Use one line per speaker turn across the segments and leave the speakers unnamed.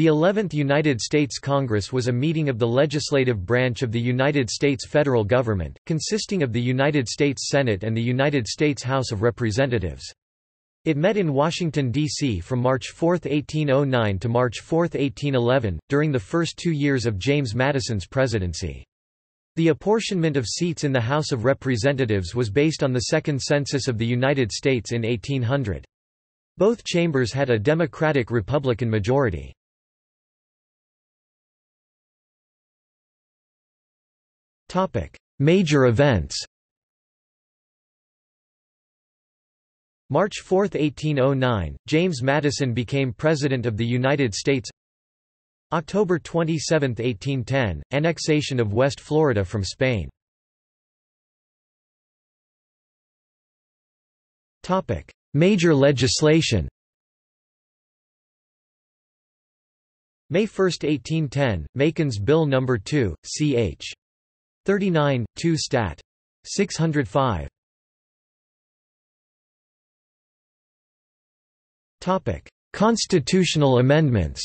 The 11th United States Congress was a meeting of the legislative branch of the United States federal government, consisting of the United States Senate and the United States House of Representatives. It met in Washington, D.C. from March 4, 1809 to March 4, 1811, during the first two years of James Madison's presidency. The apportionment of seats in the House of Representatives was based on the Second Census of the United States in 1800. Both chambers had a Democratic-Republican majority. Major events March 4, 1809, James Madison became President of the United States October 27, 1810, annexation of West Florida from Spain Major legislation May 1, 1810, Macon's Bill No. 2, ch. 39, 2 Stat. 605 Topic: Constitutional amendments.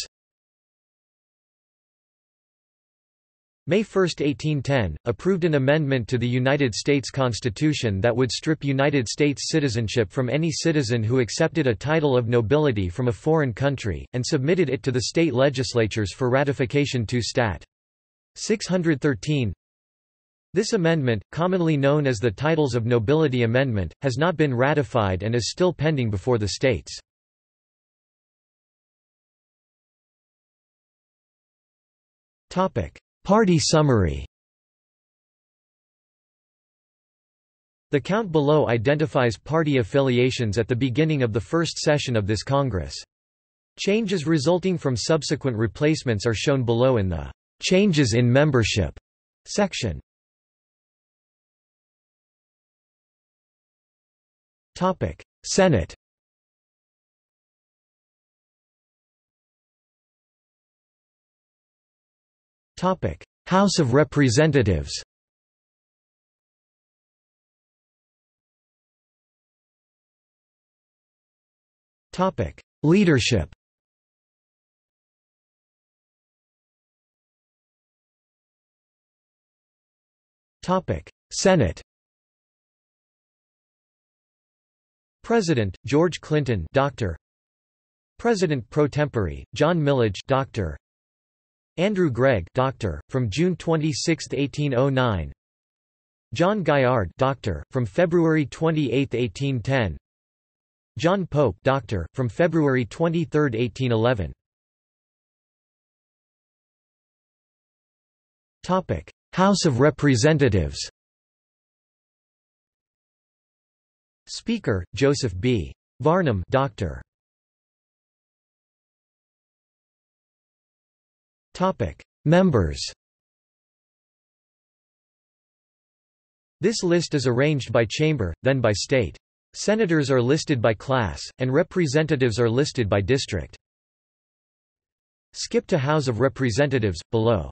May 1, 1810, approved an amendment to the United States Constitution that would strip United States citizenship from any citizen who accepted a title of nobility from a foreign country, and submitted it to the state legislatures for ratification to Stat. 613 This amendment, commonly known as the Titles of Nobility Amendment, has not been ratified and is still pending before the states. Party summary The count below identifies party affiliations at the beginning of the first session of this Congress. Changes resulting from subsequent replacements are shown below in the Changes in Membership section. Senate. Topic: House of Representatives. Topic: Leadership. Topic: Senate President George Clinton Doctor. President pro tempore John Milledge Doctor. Andrew Gregg doctor, from June 26, 1809 John Gaillard doctor, from February 28, 1810 John Pope doctor, from February 23, 1811 Topic: House of Representatives Speaker, Joseph B. Varnum doctor. Topic: Members. This list is arranged by chamber, then by state. Senators are listed by class, and representatives are listed by district. Skip to House of Representatives, below.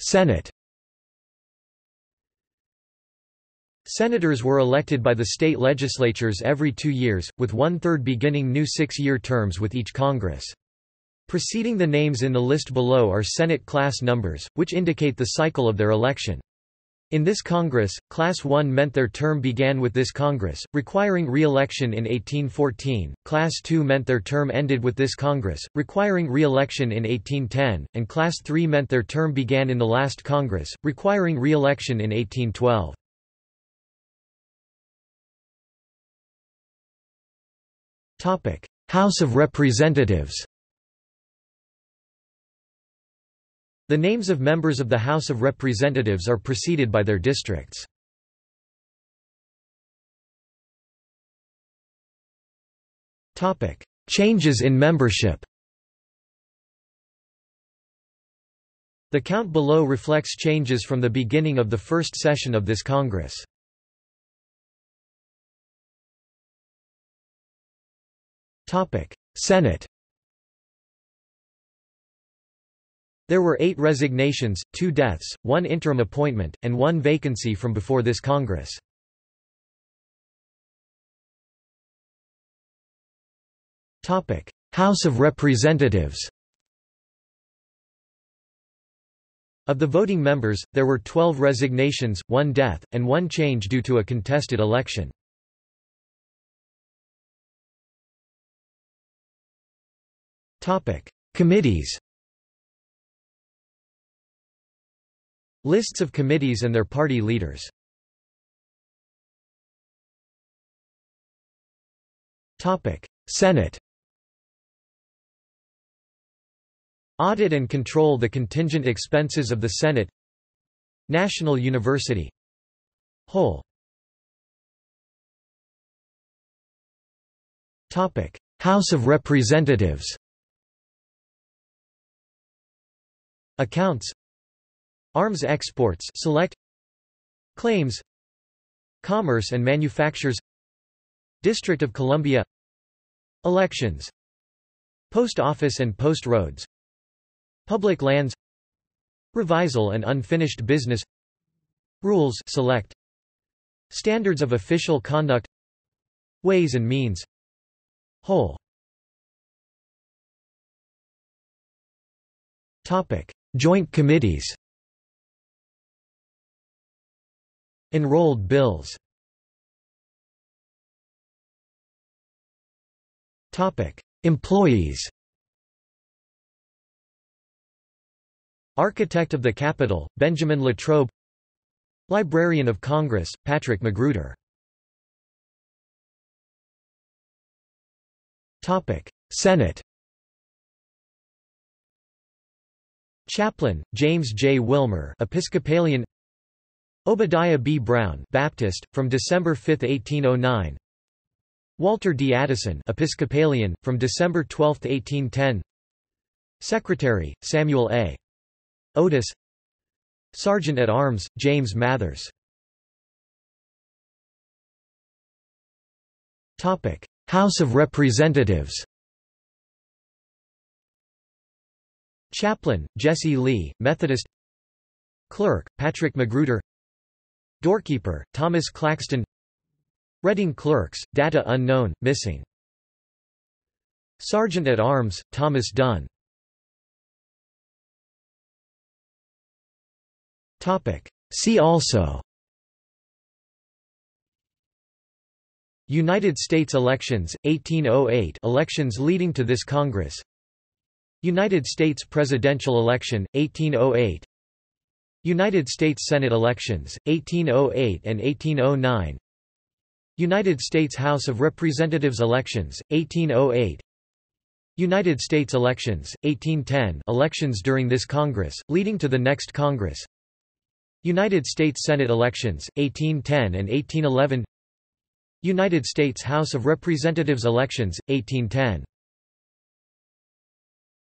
Senate Senators were elected by the state legislatures every two years, with one-third beginning new six-year terms with each Congress. Preceding the names in the list below are Senate class numbers, which indicate the cycle of their election. In this Congress, Class 1 meant their term began with this Congress, requiring re-election in 1814, Class 2 meant their term ended with this Congress, requiring re-election in 1810, and Class 3 meant their term began in the last Congress, requiring re-election in 1812. House of Representatives The names of members of the House of Representatives are preceded by their districts. Topic: Changes in membership The count below reflects changes from the beginning of the first session of this Congress. Senate There were eight resignations, two deaths, one interim appointment, and one vacancy from before this Congress. House of Representatives Of the voting members, there were 12 resignations, one death, and one change due to a contested election. Committees Lists of committees and their party leaders Senate Audit and control the contingent expenses of the Senate National University Whole House of Representatives Accounts Arms exports select Claims Commerce and manufactures District of Columbia Elections Post Office and Post Roads Public lands Revisal and unfinished business Rules select Standards of official conduct Ways and means Whole. Topic Joint committees. Enrolled bills. Employees. Architect of the Capitol, Benjamin Latrobe. Librarian of Congress, Patrick Magruder. Senate Chaplain, James J. Wilmer Episcopalian Obadiah B. Brown Baptist, from December 5, 1809 Walter D. Addison Episcopalian, from December 12, 1810 Secretary, Samuel A. Otis Sergeant at Arms, James Mathers House of Representatives Chaplain, Jesse Lee, Methodist Clerk, Patrick Magruder Doorkeeper, Thomas Claxton Reading Clerks, data unknown, missing Sergeant at Arms, Thomas Dunn See also United States elections, 1808 elections leading to this Congress United States presidential election, 1808 United States Senate elections, 1808 and 1809 United States House of Representatives elections, 1808 United States elections, 1810 elections during this Congress, leading to the next Congress. United States Senate elections, 1810 and 1811 United States House of Representatives elections, 1810